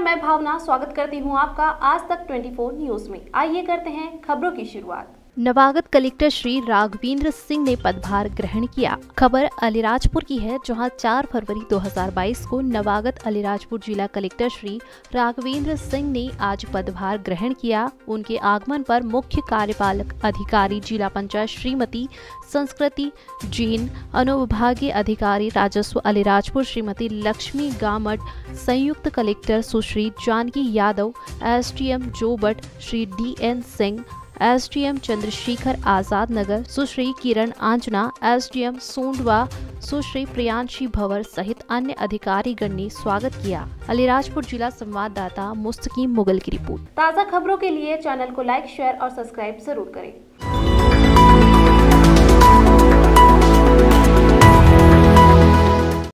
मैं भावना, स्वागत करती हूँ आपका आज तक 24 न्यूज़ में। आइए करते हैं खबरों की शुरुआत। नवागत कलेक्टर श्री राघवेंद्र सिंह ने पदभार ग्रहण किया। खबर अलीराजपुर की है, जहाँ 4 फरवरी 2022 को नवागत अलीराजपुर जिला कलेक्टर श्री राघवेंद्र सिंह ने आज पदभार ग्रहण किया। उनके आगमन पर मुख्य कार्यपालक अधिकारी जिला पंचायत श्रीमती संस्कृति जैन, अनुविभागीय अधिकारी राजस्व अलीराजपुर श्रीमती लक्ष्मी गामट, संयुक्त collector Sushri Janaki Yadav, SDM Jobat, Shri D N Singh SDM Chandrashekhar Azad Nagar Sushri Kiran Anjana SDM Sondwa Sushri Priyanshi Bhawar सहित अन्य अधिकारी गण ने स्वागत किया। अलीराजपुर जिला संवाददाता मुस्तकीम मुगल की रिपोर्ट। ताज़ा खबरों के लिए चैनल को लाइक शेयर और सब्सक्राइब ज़रूर करें।